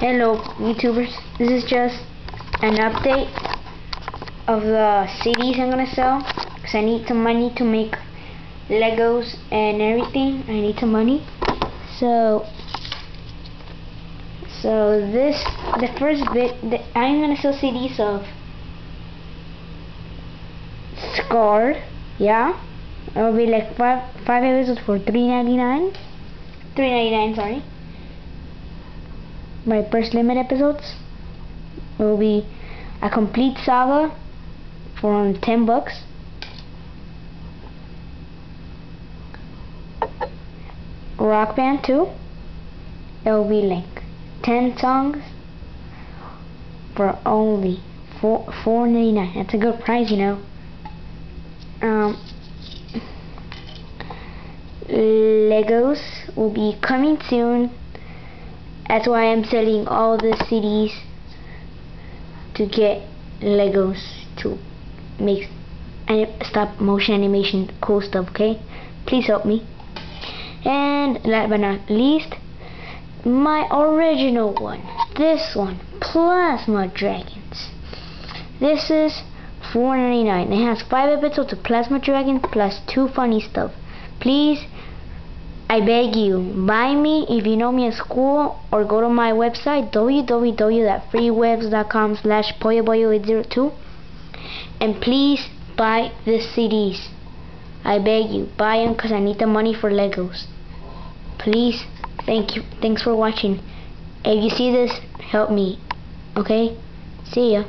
Hello, YouTubers. This is just an update of the CDs I'm gonna sell. Cause I need some money to make Legos and everything. I need some money. So, so this the first bit. The, I'm gonna sell CDs of Scarred. Yeah, it will be like five five episodes for three ninety nine. Three ninety nine. Sorry my first limit episodes. Will be a complete saga for only 10 bucks rock band 2 it will be like 10 songs for only 4 4.99 that's a good price you know. Um Legos will be coming soon that's why I'm selling all the CDs to get Legos to make stop motion animation cool stuff, okay? Please help me. And last but not least, my original one. This one, Plasma Dragons. This is $4.99. It has 5 episodes of Plasma Dragons plus 2 funny stuff. Please I beg you, buy me if you know me at school or go to my website www.freewebs.com slash pollobollo802 and please buy the CDs. I beg you, buy them because I need the money for Legos. Please, thank you. Thanks for watching. If you see this, help me. Okay? See ya.